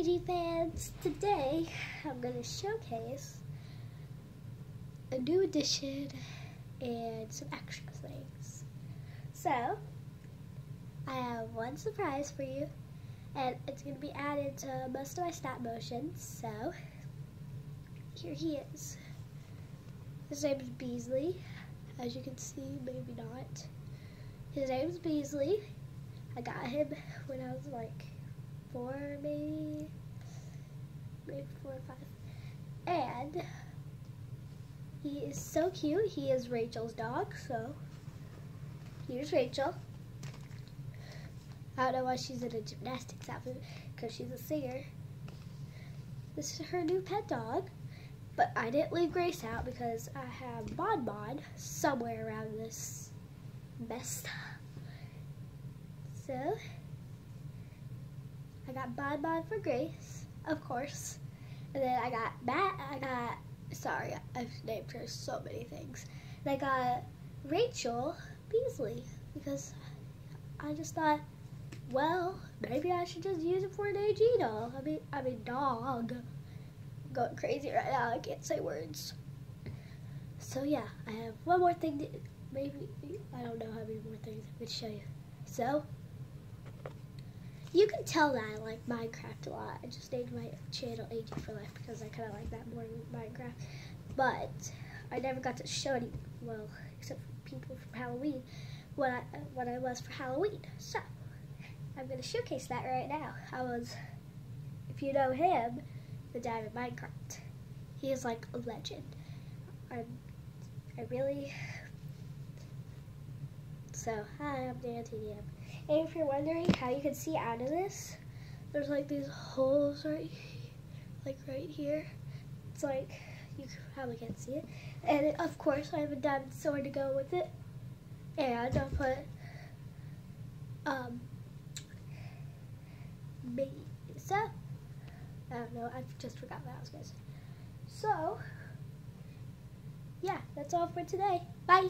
AG fans, today I'm going to showcase a new addition and some extra things. So, I have one surprise for you and it's going to be added to most of my stop motions. So, here he is. His name is Beasley, as you can see, maybe not. His name is Beasley. I got him when I was like four, maybe, maybe four or five. And he is so cute. He is Rachel's dog, so here's Rachel. I don't know why she's in a gymnastics outfit, because she's a singer. This is her new pet dog, but I didn't leave Grace out because I have Bon Bon somewhere around this mess. So, I got Bon Bon for Grace, of course. And then I got Matt, I got, sorry, I've named her so many things. And I got Rachel Beasley because I just thought, well, maybe I should just use it for an AG doll. I mean, I mean dog. I'm going crazy right now, I can't say words. So yeah, I have one more thing to, maybe, I don't know how many more things I could show you. So, you can tell that I like Minecraft a lot. I just named my channel AG for Life because I kind of like that more than Minecraft. But I never got to show any, well, except for people from Halloween, what I, what I was for Halloween. So, I'm going to showcase that right now. I was, if you know him, the dad of Minecraft. He is like a legend. I'm, I really, so hi, I'm Nancy. And if you're wondering how you can see out of this, there's like these holes right, like right here. It's like, you probably can't see it. And of course, I have a diamond sword to go with it. And I'll put, um, so, I don't know, I just forgot what I was going to say. So, yeah, that's all for today. Bye.